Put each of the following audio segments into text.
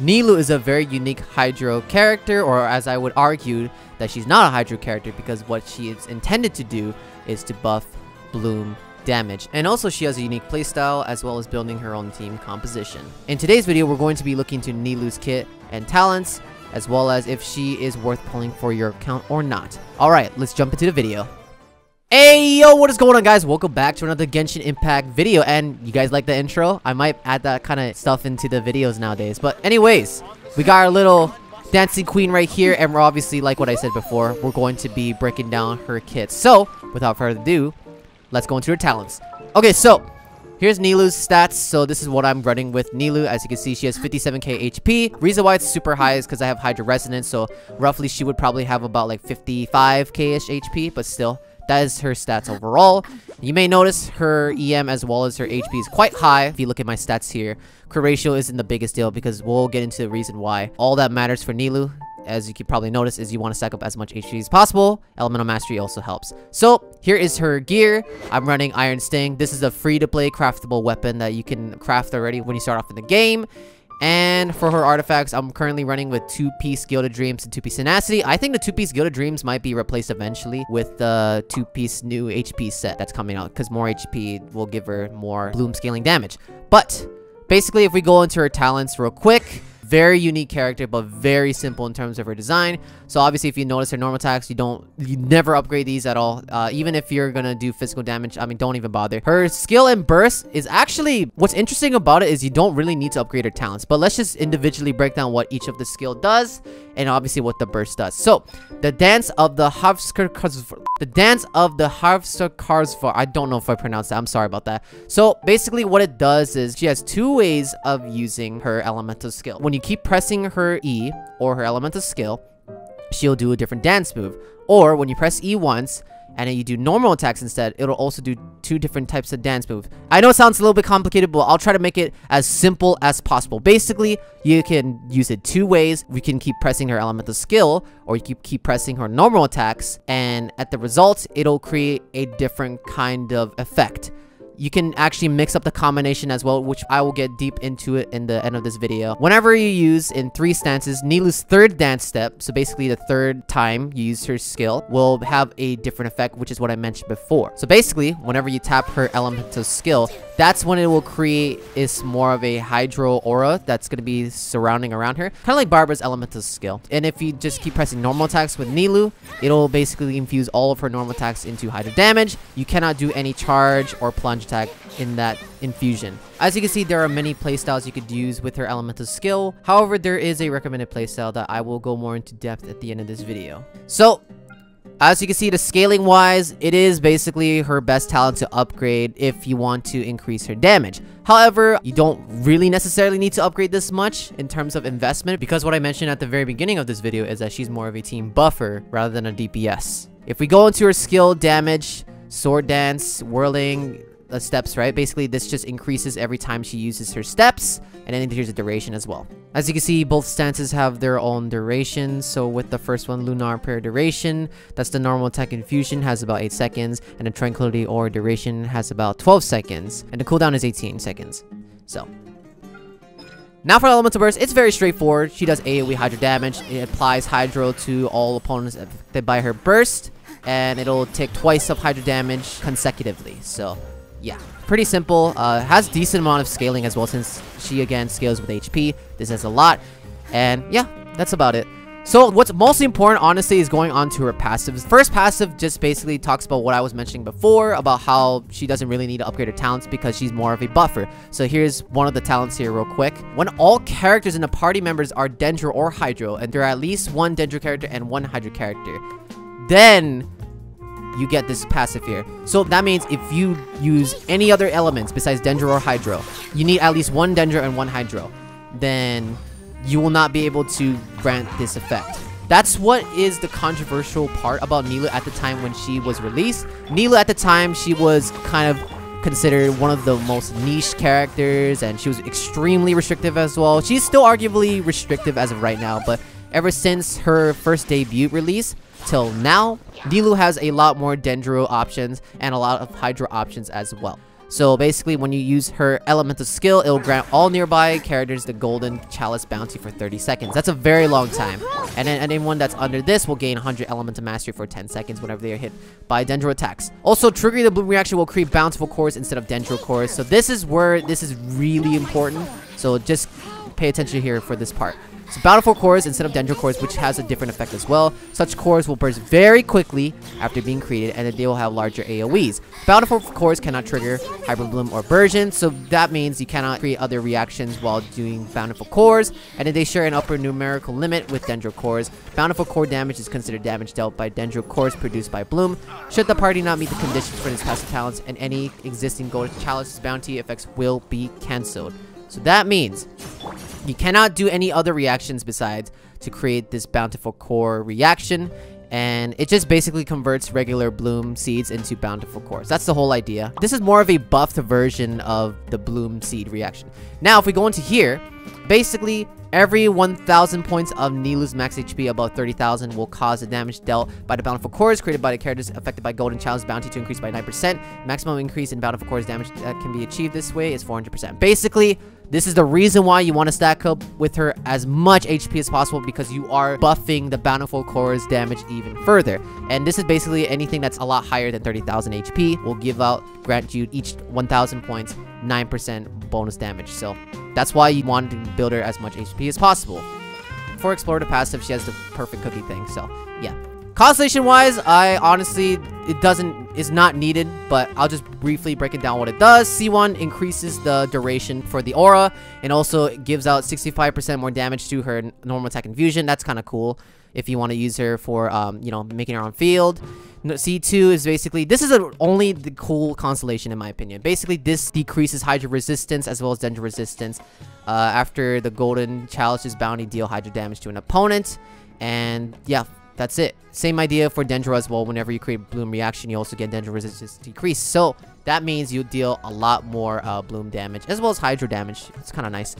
Nilou is a very unique Hydro character, or as I would argue, that she's not a Hydro character because what she is intended to do is to buff Bloom damage. And also she has a unique playstyle as well as building her own team composition. In today's video, we're going to be looking to Nilou's kit and talents, as well as if she is worth pulling for your account or not. Alright, let's jump into the video. Hey yo, what is going on guys? Welcome back to another Genshin Impact video and you guys like the intro? I might add that kind of stuff into the videos nowadays. But anyways, we got our little dancing queen right here and we're obviously, like what I said before, we're going to be breaking down her kit. So, without further ado, let's go into her talents. Okay, so Here's Nilou's stats. So this is what I'm running with Nilou. As you can see, she has 57k HP. Reason why it's super high is because I have Hydro Resonance. So roughly she would probably have about like 55k-ish HP. But still, that is her stats overall. You may notice her EM as well as her HP is quite high. If you look at my stats here, crit ratio isn't the biggest deal because we'll get into the reason why. All that matters for Nilou as you can probably notice, is you want to stack up as much HP as possible. Elemental Mastery also helps. So, here is her gear. I'm running Iron Sting. This is a free-to-play craftable weapon that you can craft already when you start off in the game. And for her artifacts, I'm currently running with 2-piece Gilded Dreams and 2-piece Tenacity. I think the 2-piece Gilded Dreams might be replaced eventually with the 2-piece new HP set that's coming out because more HP will give her more bloom scaling damage. But basically, if we go into her talents real quick, very unique character, but very simple in terms of her design. So obviously, if you notice her normal attacks, you don't, you never upgrade these at all. Uh, even if you're gonna do physical damage, I mean, don't even bother. Her skill and burst is actually, what's interesting about it is you don't really need to upgrade her talents. But let's just individually break down what each of the skill does, and obviously what the burst does. So, the dance of the Havskarkarsvar, the dance of the Havskarkarsvar, I don't know if I pronounced that, I'm sorry about that. So, basically what it does is she has two ways of using her elemental skill. When you keep pressing her E, or her elemental skill, she'll do a different dance move. Or when you press E once, and then you do normal attacks instead, it'll also do two different types of dance moves. I know it sounds a little bit complicated, but I'll try to make it as simple as possible. Basically, you can use it two ways. We can keep pressing her elemental skill, or you keep, keep pressing her normal attacks, and at the result, it'll create a different kind of effect you can actually mix up the combination as well, which I will get deep into it in the end of this video. Whenever you use in three stances, Nilou's third dance step, so basically the third time you use her skill, will have a different effect, which is what I mentioned before. So basically, whenever you tap her elemental skill, that's when it will create is more of a hydro aura that's going to be surrounding around her. Kind of like Barbara's elemental skill. And if you just keep pressing normal attacks with Nilou, it'll basically infuse all of her normal attacks into hydro damage. You cannot do any charge or plunge attack in that infusion. As you can see, there are many playstyles you could use with her elemental skill. However, there is a recommended playstyle that I will go more into depth at the end of this video. So, as you can see, the scaling wise, it is basically her best talent to upgrade if you want to increase her damage. However, you don't really necessarily need to upgrade this much in terms of investment because what I mentioned at the very beginning of this video is that she's more of a team buffer rather than a DPS. If we go into her skill damage, sword dance, whirling, uh, steps, right? Basically, this just increases every time she uses her steps, and then here's a duration as well. As you can see, both stances have their own duration. So with the first one, Lunar Prayer duration, that's the normal attack infusion, has about 8 seconds, and the Tranquility Aura duration has about 12 seconds, and the cooldown is 18 seconds. So, now for Elemental Burst, it's very straightforward. She does AoE Hydro damage. It applies Hydro to all opponents affected by her burst, and it'll take twice of Hydro damage consecutively. So, yeah, pretty simple. Uh, has decent amount of scaling as well since she again scales with HP. This has a lot. And yeah, that's about it. So what's most important, honestly, is going on to her passives. First passive just basically talks about what I was mentioning before, about how she doesn't really need to upgrade her talents because she's more of a buffer. So here's one of the talents here real quick. When all characters in the party members are Dendro or Hydro, and there are at least one Dendro character and one Hydro character, then you get this passive here. So that means if you use any other elements besides Dendro or Hydro, you need at least one Dendro and one Hydro, then you will not be able to grant this effect. That's what is the controversial part about Nilou at the time when she was released. Nilou at the time, she was kind of considered one of the most niche characters and she was extremely restrictive as well. She's still arguably restrictive as of right now, but ever since her first debut release, till now, Nilou has a lot more Dendro options and a lot of Hydro options as well. So basically, when you use her elemental skill, it'll grant all nearby characters the golden chalice bounty for 30 seconds. That's a very long time. And then anyone that's under this will gain 100 elemental mastery for 10 seconds whenever they are hit by dendro attacks. Also, triggering the bloom reaction will create bountiful cores instead of dendro cores. So this is where this is really important. So just pay attention here for this part. So Bountiful cores instead of Dendro cores, which has a different effect as well. Such cores will burst very quickly after being created, and then they will have larger AoEs. Bountiful cores cannot trigger Hyper Bloom or Burst, so that means you cannot create other reactions while doing Bountiful cores, and then they share an upper numerical limit with Dendro cores. Bountiful core damage is considered damage dealt by Dendro cores produced by Bloom. Should the party not meet the conditions for this passive talents, and any existing Golden Chalice's bounty effects will be cancelled. So that means you cannot do any other reactions besides to create this bountiful core reaction and it just basically converts regular bloom seeds into bountiful cores. That's the whole idea. This is more of a buffed version of the bloom seed reaction. Now, if we go into here, basically every 1,000 points of Nilou's max HP above 30,000 will cause the damage dealt by the bountiful cores created by the characters affected by Golden Chalice's bounty to increase by 9%. Maximum increase in bountiful cores damage that can be achieved this way is 400%. Basically, this is the reason why you want to stack up with her as much HP as possible because you are buffing the Bountiful Core's damage even further. And this is basically anything that's a lot higher than 30,000 HP will give out, grant you each 1,000 points, 9% bonus damage. So that's why you want to build her as much HP as possible. For Explorer to passive, she has the perfect cookie thing. So yeah. Constellation wise, I honestly, it doesn't, is not needed, but I'll just briefly break it down what it does. C1 increases the duration for the aura and also gives out 65% more damage to her normal attack infusion. That's kind of cool if you want to use her for, um, you know, making her on field. C2 is basically, this is a, only the cool constellation in my opinion. Basically, this decreases Hydro resistance as well as Dendro resistance. Uh, after the Golden Chalice's bounty deal Hydro damage to an opponent. And yeah, that's it. Same idea for Dendro as well. Whenever you create Bloom Reaction, you also get Dendro Resistance decrease. So that means you deal a lot more uh, Bloom damage as well as Hydro damage. It's kind of nice.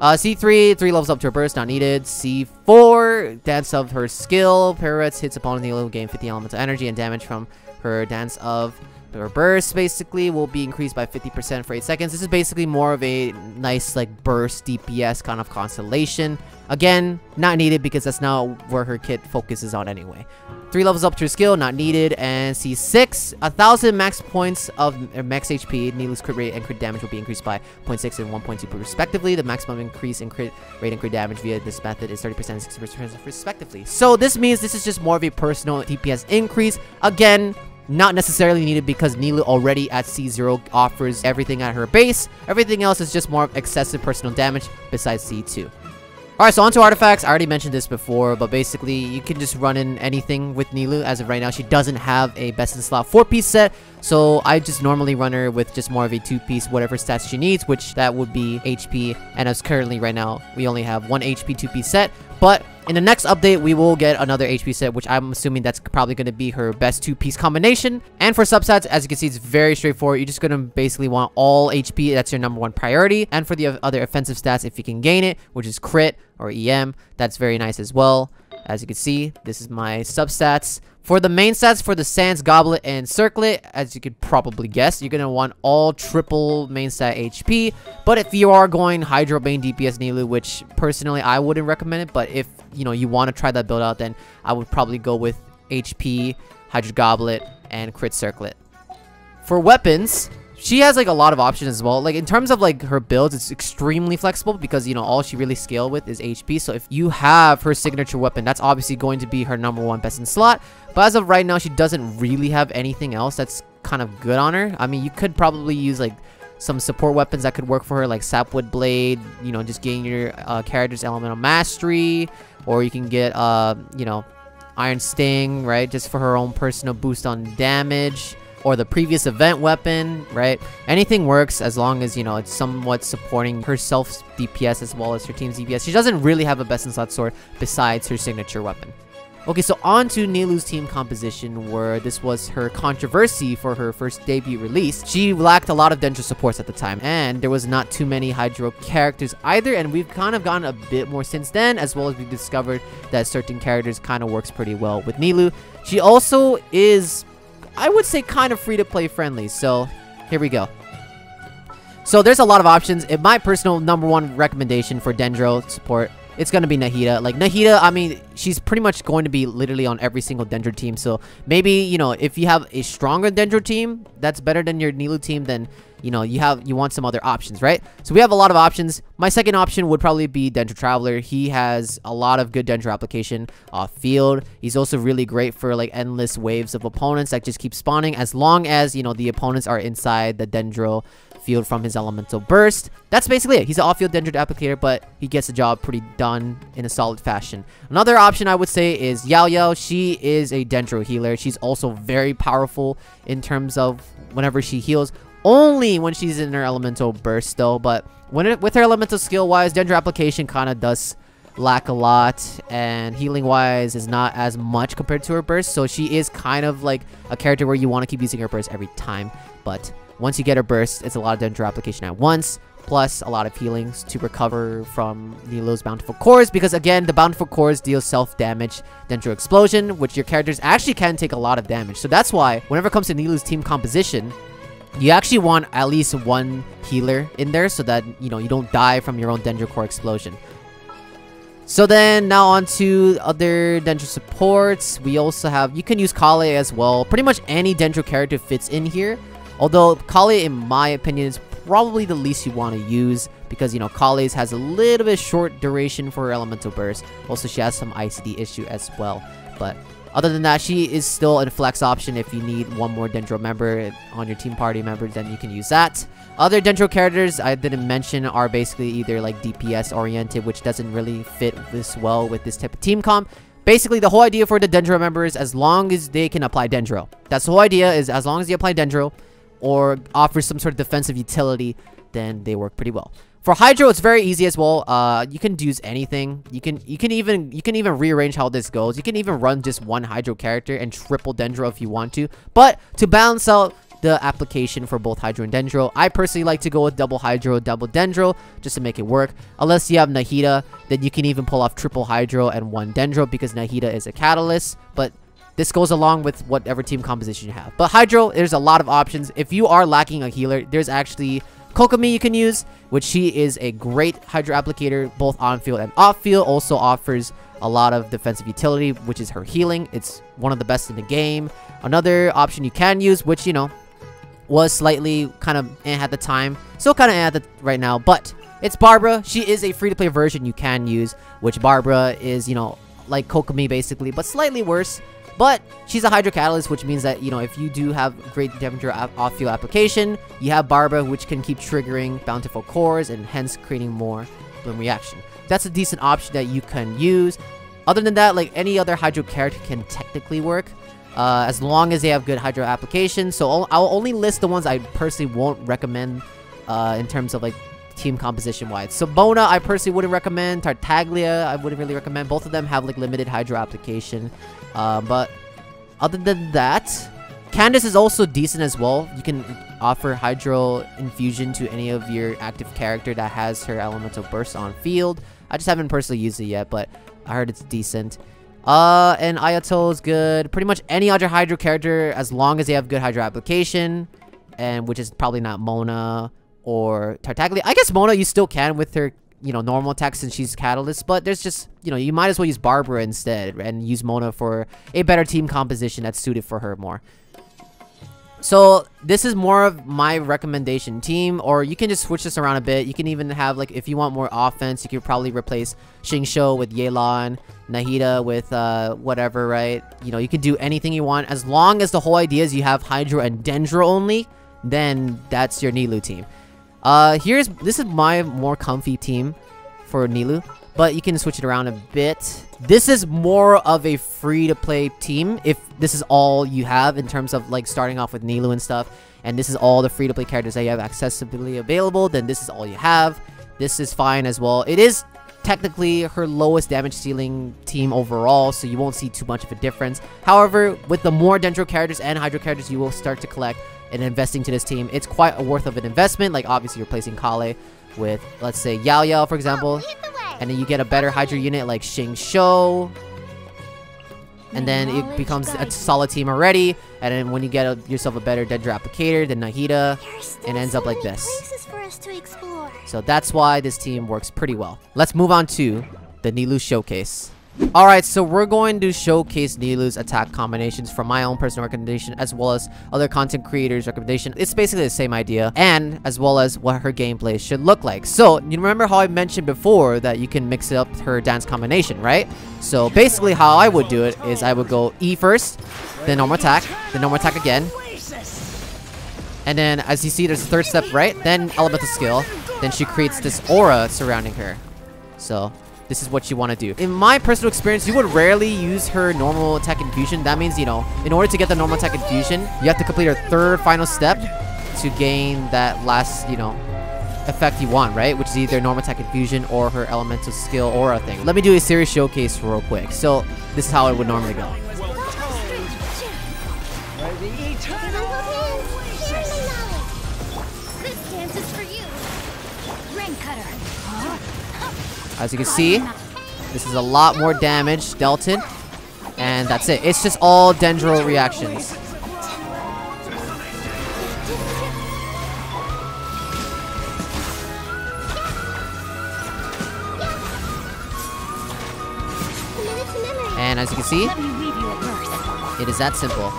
Uh, C3, 3 levels up to her burst, not needed. C4, dance of her skill. Pirouettes hits upon opponent will game 50 elements of energy and damage from her dance of her burst basically will be increased by 50% for 8 seconds. This is basically more of a nice like burst DPS kind of constellation. Again, not needed because that's not where her kit focuses on anyway. 3 levels up to her skill, not needed. And C6, 1000 max points of max HP, Nilou's crit rate and crit damage will be increased by 0.6 and 1.2 respectively. The maximum increase in crit rate and crit damage via this method is 30% and 60% respectively. So this means this is just more of a personal DPS increase. Again, not necessarily needed because Nilou already at C0 offers everything at her base. Everything else is just more of excessive personal damage besides C2. Alright, so onto artifacts. I already mentioned this before, but basically, you can just run in anything with Nilou. As of right now, she doesn't have a best in slot 4-piece set, so I just normally run her with just more of a 2-piece, whatever stats she needs, which that would be HP. And as currently, right now, we only have one HP 2-piece set, but in the next update, we will get another HP set, which I'm assuming that's probably going to be her best two-piece combination. And for substats, as you can see, it's very straightforward. You're just going to basically want all HP. That's your number one priority. And for the other offensive stats, if you can gain it, which is crit or EM, that's very nice as well. As you can see, this is my substats. For the main stats for the Sands, Goblet, and Circlet, as you could probably guess, you're going to want all triple main stat HP. But if you are going Hydro Bane DPS Nilou, which personally I wouldn't recommend it, but if you know you want to try that build out, then I would probably go with HP, Hydro Goblet, and Crit Circlet. For weapons, she has like a lot of options as well. Like in terms of like her builds it's extremely flexible because you know all she really scale with is hp so if you have her signature weapon that's obviously going to be her number one best in slot. But as of right now she doesn't really have anything else that's kind of good on her. I mean you could probably use like some support weapons that could work for her like sapwood blade you know just gain your uh, character's elemental mastery. Or you can get uh you know iron sting right just for her own personal boost on damage or the previous event weapon, right? Anything works as long as, you know, it's somewhat supporting herself's DPS as well as her team's DPS. She doesn't really have a best in slot sword besides her signature weapon. Okay, so on to Nilou's team composition, where this was her controversy for her first debut release. She lacked a lot of Dendro supports at the time, and there was not too many Hydro characters either, and we've kind of gotten a bit more since then, as well as we've discovered that certain characters kind of works pretty well with Nilou. She also is I would say kind of free to play friendly. So here we go. So there's a lot of options. In my personal number one recommendation for Dendro support, it's gonna be Nahida. Like Nahida, I mean, she's pretty much going to be literally on every single Dendro team. So maybe you know if you have a stronger Dendro team that's better than your Nilou team, then you know you have you want some other options, right? So we have a lot of options. My second option would probably be Dendro Traveler. He has a lot of good Dendro application off field. He's also really great for like endless waves of opponents that just keep spawning as long as you know the opponents are inside the Dendro field from his elemental burst. That's basically it. He's an off-field Dendro applicator, but he gets the job pretty done in a solid fashion. Another option I would say is Yaoyao. She is a Dendro healer. She's also very powerful in terms of whenever she heals. Only when she's in her elemental burst though, but when it, with her elemental skill wise, Dendro application kind of does lack a lot and healing wise is not as much compared to her burst so she is kind of like a character where you want to keep using her burst every time but once you get her burst, it's a lot of Dendro application at once, plus a lot of healings to recover from Nilou's Bountiful Cores, because again, the Bountiful Cores deal self-damage Dendro Explosion, which your characters actually can take a lot of damage. So that's why, whenever it comes to Nilou's team composition, you actually want at least one healer in there so that, you know, you don't die from your own Dendro Core Explosion. So then, now on to other Dendro supports. We also have, you can use Collei as well. Pretty much any Dendro character fits in here. Although Collei, in my opinion, is probably the least you want to use because, you know, Collei's has a little bit short duration for her Elemental Burst. Also, she has some ICD issue as well. But other than that, she is still a flex option if you need one more Dendro member on your team party member, then you can use that. Other Dendro characters I didn't mention are basically either like DPS oriented, which doesn't really fit this well with this type of team comp. Basically, the whole idea for the Dendro members, as long as they can apply Dendro. That's the whole idea, is as long as they apply Dendro, or offer some sort of defensive utility, then they work pretty well. For Hydro, it's very easy as well. Uh, you can use anything. You can you can even you can even rearrange how this goes. You can even run just one Hydro character and triple Dendro if you want to. But to balance out the application for both Hydro and Dendro. I personally like to go with double Hydro, double Dendro, just to make it work. Unless you have Nahida, then you can even pull off triple Hydro and one Dendro because Nahida is a catalyst. But this goes along with whatever team composition you have. But Hydro, there's a lot of options. If you are lacking a healer, there's actually Kokomi you can use, which she is a great Hydro applicator, both on-field and off-field. Also offers a lot of defensive utility, which is her healing. It's one of the best in the game. Another option you can use, which, you know, was slightly kind of eh at the time. Still kind of eh at the right now, but it's Barbara. She is a free-to-play version you can use, which Barbara is, you know, like Kokomi basically, but slightly worse. But she's a Hydro Catalyst, which means that, you know, if you do have great temperature off-field application, you have Barbara, which can keep triggering Bountiful Cores and hence creating more Bloom Reaction. That's a decent option that you can use. Other than that, like any other Hydro character can technically work. Uh, as long as they have good Hydro application. So I'll only list the ones I personally won't recommend uh, in terms of like team composition wise. So Mona, I personally wouldn't recommend. Tartaglia, I wouldn't really recommend. Both of them have like limited Hydro application. Uh, but other than that, Candace is also decent as well. You can offer Hydro Infusion to any of your active character that has her Elemental Burst on field. I just haven't personally used it yet, but I heard it's decent. Uh, and Ayato is good. Pretty much any other Hydro character, as long as they have good Hydro application, and which is probably not Mona or Tartaglia. I guess Mona you still can with her you know, normal attack since she's Catalyst, but there's just, you know, you might as well use Barbara instead and use Mona for a better team composition that's suited for her more. So this is more of my recommendation team, or you can just switch this around a bit. You can even have, like, if you want more offense, you could probably replace Xingqiu with Yelan, Nahida with uh, whatever, right? You know, you can do anything you want. As long as the whole idea is you have Hydro and Dendro only, then that's your Nilou team. Uh, here's this is my more comfy team for Nilou, but you can switch it around a bit. This is more of a free-to-play team if this is all you have in terms of like starting off with Nilou and stuff, and this is all the free-to-play characters that you have accessibly available, then this is all you have. This is fine as well. It is technically her lowest damage ceiling team overall, so you won't see too much of a difference. However, with the more Dendro characters and Hydro characters you will start to collect, and investing to this team, it's quite a worth of an investment. Like, obviously, replacing Collei with, let's say, Yaoyao, for example. And then you get a better Hydro unit like Xingqiu. and then it becomes a solid team already. And then when you get a, yourself a better Dendro applicator than Nahida, it ends up like this. So that's why this team works pretty well. Let's move on to the Nilou Showcase. Alright, so we're going to showcase Nilou's attack combinations from my own personal recommendation as well as other content creators' recommendation. It's basically the same idea and as well as what her gameplay should look like. So, you remember how I mentioned before that you can mix up her dance combination, right? So basically how I would do it is I would go E first, then normal attack, then normal attack again. And then as you see there's a third step, right? Then elemental skill. Then she creates this aura surrounding her. So this is what you want to do. In my personal experience, you would rarely use her normal attack infusion. That means, you know, in order to get the normal attack infusion, you have to complete her third final step to gain that last, you know, effect you want, right? Which is either normal attack infusion or her elemental skill aura thing. Let me do a series showcase real quick. So this is how it would normally go. As you can see, this is a lot more damage dealt in. And that's it. It's just all Dendro reactions. And as you can see, it is that simple.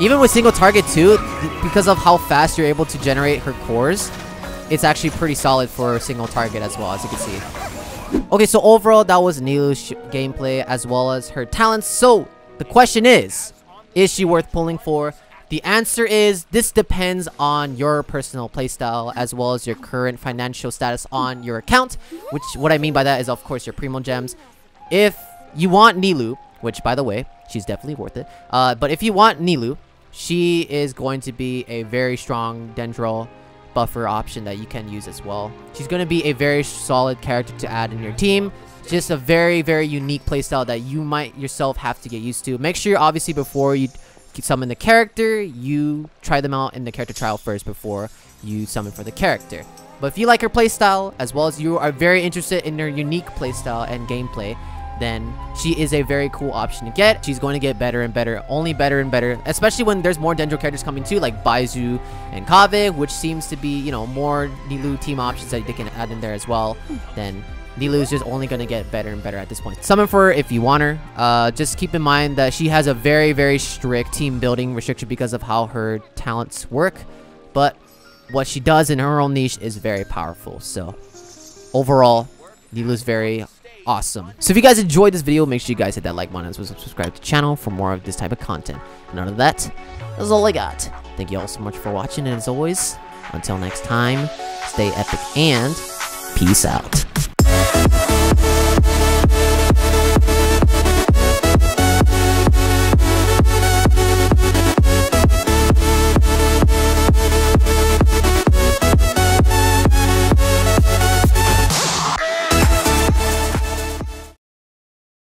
Even with single target too, because of how fast you're able to generate her cores, it's actually pretty solid for a single target as well, as you can see. Okay, so overall, that was Nilou's gameplay as well as her talents. So, the question is, is she worth pulling for? The answer is, this depends on your personal playstyle as well as your current financial status on your account. Which, what I mean by that is, of course, your Primogems. If you want Nilou, which, by the way, she's definitely worth it. Uh, but if you want Nilou, she is going to be a very strong Dendro buffer option that you can use as well. She's going to be a very solid character to add in your team. Just a very, very unique playstyle that you might yourself have to get used to. Make sure, obviously, before you summon the character, you try them out in the character trial first before you summon for the character. But if you like her playstyle, as well as you are very interested in her unique playstyle and gameplay, then she is a very cool option to get. She's going to get better and better, only better and better, especially when there's more Dendro characters coming too, like Baizhu and Kaveh, which seems to be, you know, more Nilou team options that they can add in there as well. Then Nilou is just only going to get better and better at this point. Summon for her if you want her. Uh, just keep in mind that she has a very, very strict team building restriction because of how her talents work. But what she does in her own niche is very powerful. So overall, Nilou's very awesome. So if you guys enjoyed this video, make sure you guys hit that like button as well subscribe to the channel for more of this type of content. And other than that, that's all I got. Thank you all so much for watching, and as always, until next time, stay epic and peace out.